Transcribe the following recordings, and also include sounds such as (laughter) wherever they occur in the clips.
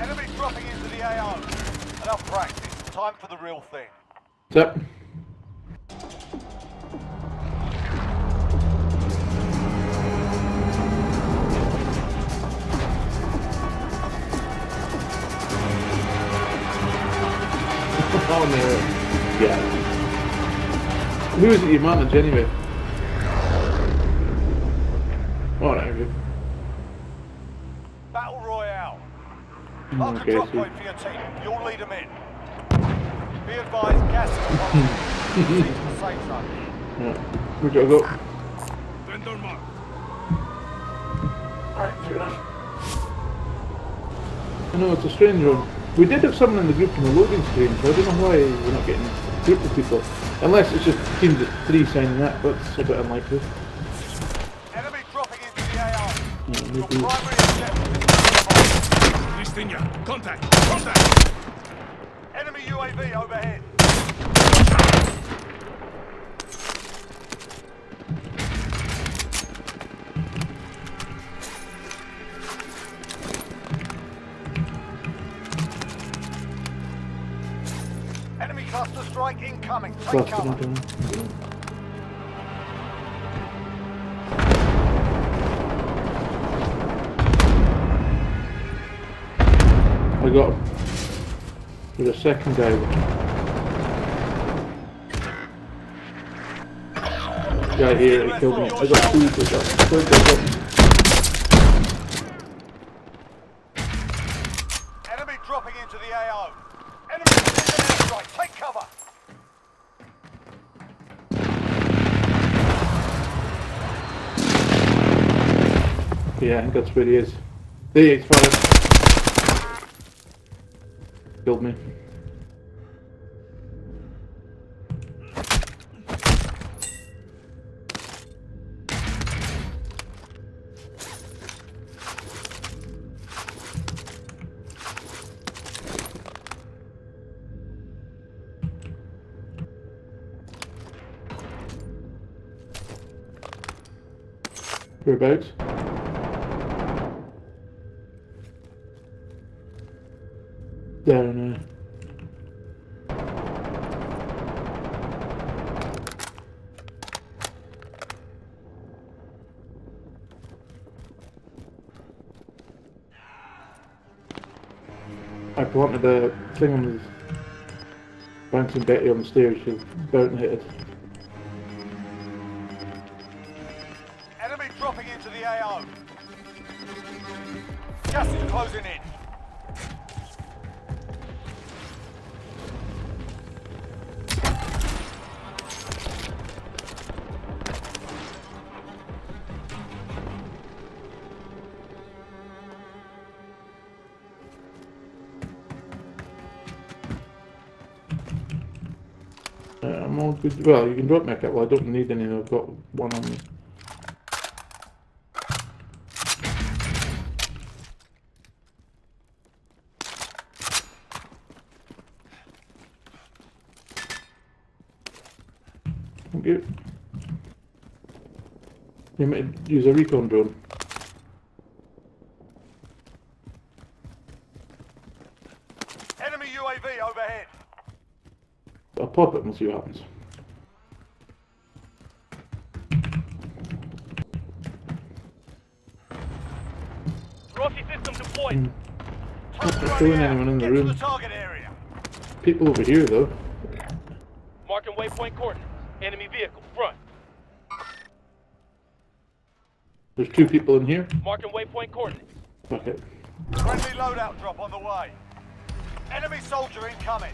Enemy dropping into the AO. Enough practice. Time for the real thing. What's up? oh no. Yeah. Who is it you manage anyway? Alright, good. Battle Royale. Mark a Okay, drop so- point for your team. You'll lead them in. Be advised, gas is on. (laughs) Proceed the safe zone. Yeah. We gotta go. Vendor mark. Alright, fair enough. I know, it's a strange one. We did have someone in the group in the loading screen, so I don't know why we're not getting a group of people. Unless it's just teams of three signing that, but it's a bit unlikely. Enemy dropping into the AO. Yeah, Your maybe- primary objective to cover. Contact, contact. Enemy UAV overhead. Enemy cluster strike incoming. Take cover. I got. There's a second guy. Guy here, he killed me. I got two, I got third guy got. Enemy dropping into the AO. Enemy precision. Take cover. Yeah, that's where he is. There he is. Killed me. Whereabouts? Down there. I planted the thing on the bouncing Betty on the stairs, she about hit it. Enemy dropping into the AO. Is closing in. Uh, I'm all good. Well, you can drop me a couple. I don't need any. I've got one on me. Thank you. You might use a recon drone. Enemy UAV overhead. I'll pop it and see what happens. Rossi system deployed. Hmm. Trucks Not out. anyone in the room. the target area. People over here though. Marking waypoint coordinates. Enemy vehicle, front. There's two people in here. Marking waypoint coordinates. Okay. Friendly loadout drop on the way. Enemy soldier incoming.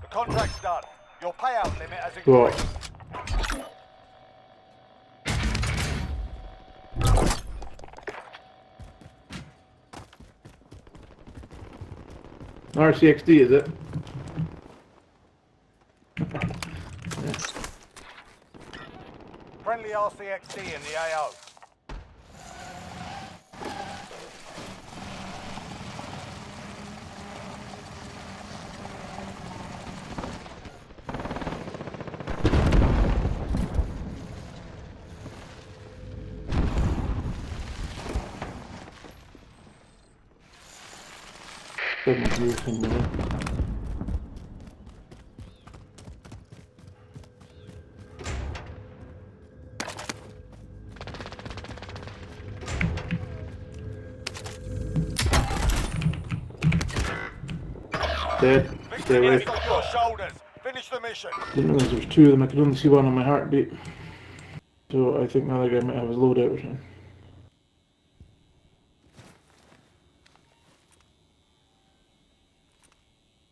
The contract's done. Your payout limit has increased. RCXD is it? Friendly RCXD in the AO. Doesn't do somewhere. Dead. Stay away. rests on your shoulders. Finish the mission. Didn't realize there was two of them. I could only see one on my heartbeat. So I think the other guy might have his loadout or something.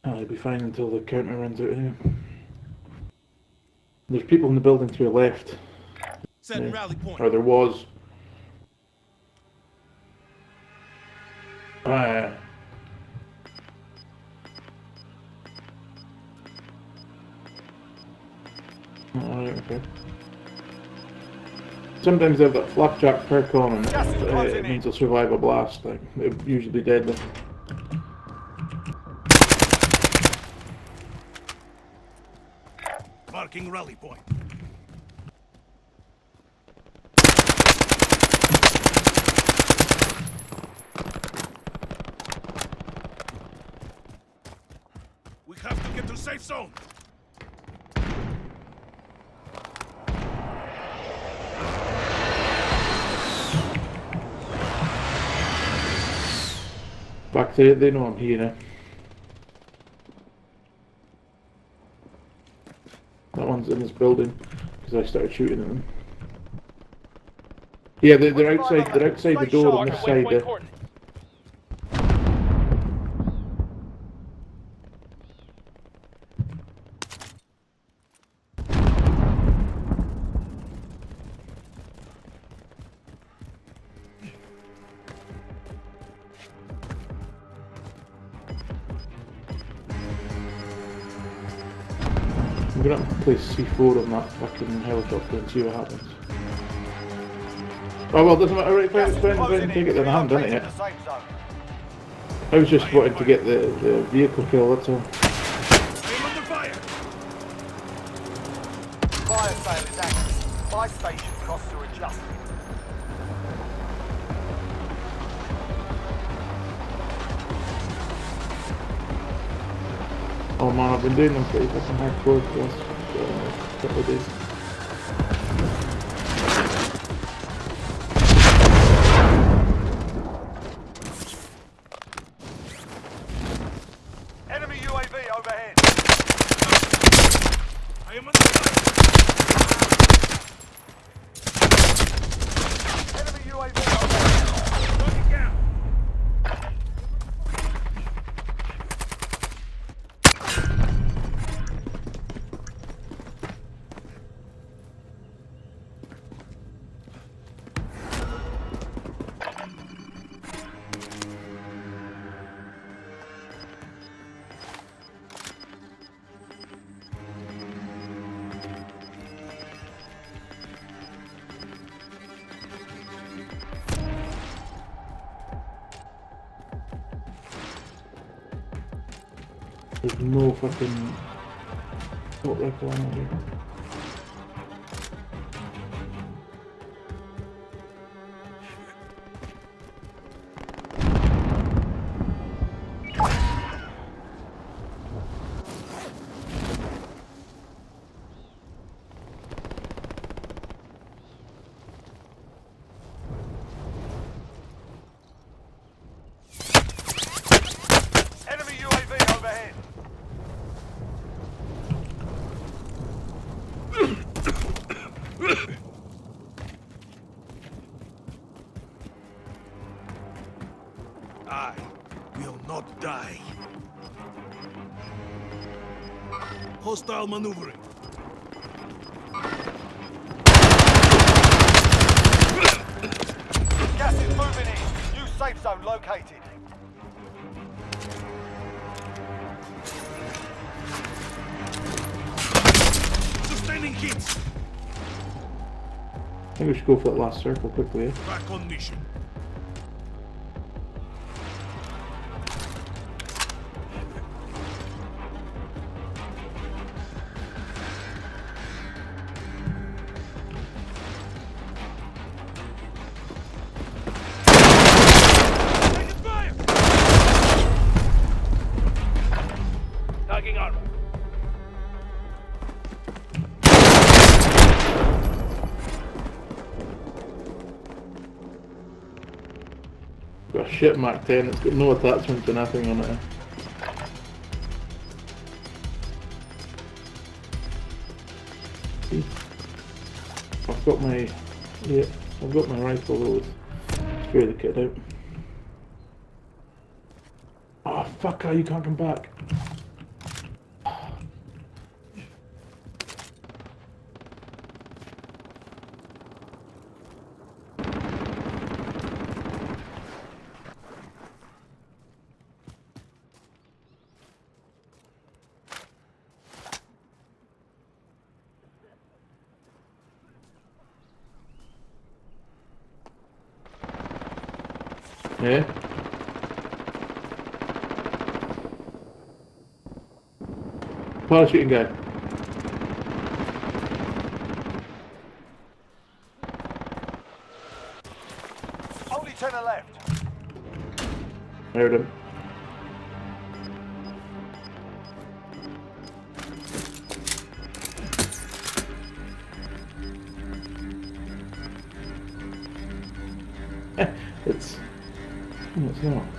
Oh, he'll be fine until the counter runs out anyway. There's people in the building to your left. Setting Yeah. rally point. Or there was. Ah, yeah. Okay. Sometimes they have that Flak Jacket perk on and uh, it means they'll survive a blast. Like, they're usually deadly. Marking rally point. We have to get to safe zone. Back it, they er know I'm here now. That one's in this building because I started shooting at them. Yeah, they're, they're outside. They're outside the door on this side. There. Coordinates. I'm gonna have to place C4 on that fucking helicopter and see what happens. Oh well, doesn't matter. Right, fine, fine, fine. in. Take it then. I haven't done it yet. the safe zone. I was just wanting to get the, the vehicle kill. That's all. Fire. Fire sale is active. Buy station costs are adjusted. Oh man, I've been doing them pretty fucking hardcore for uh, couple days. There's no fucking rifle ammo here. Hostile maneuvering. Gas is moving in. New safe zone located. Sustaining hits. think we should go for that last circle quickly. Back on mission. Shit MAC-10, it's got no attachments to nothing on it. See? I've got my, yeah, I've got my rifle let's spray the kid out. Oh fuck, ah, you can't come back. Yeah? Parachuting guy. Only ten left. Heard him. (laughs) it's. No, it's not. Less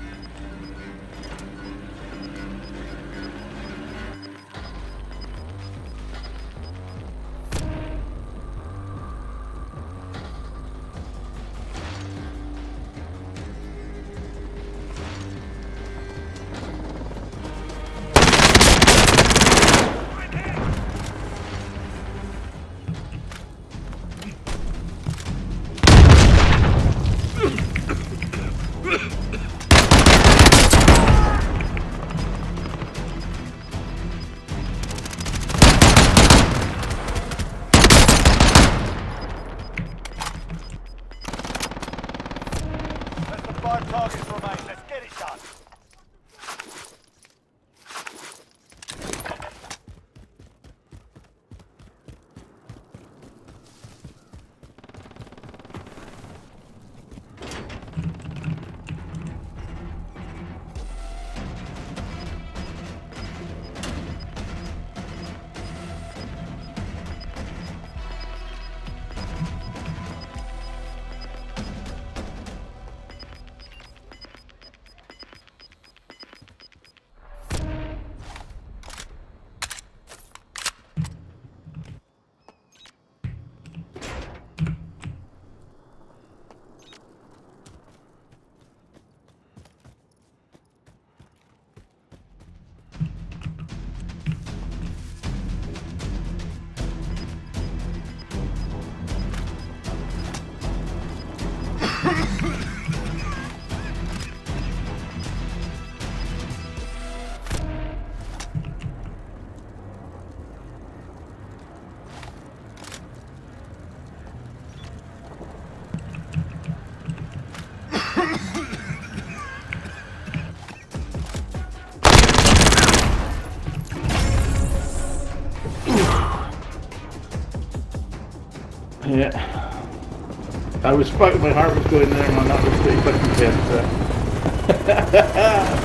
I was fucking, my heart was going there, man. That (laughs) was pretty fucking tense. Uh.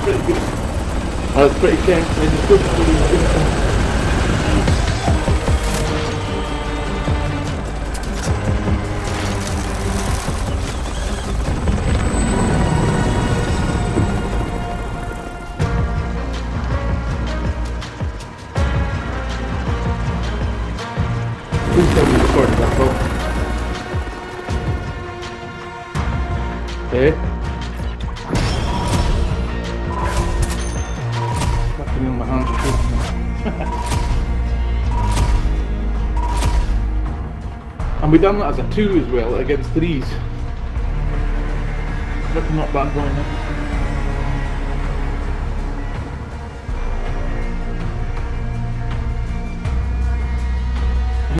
pretty good. That was pretty tense. I just go for the- (laughs) And we done that as a two as well against threes. Looking not bad going in.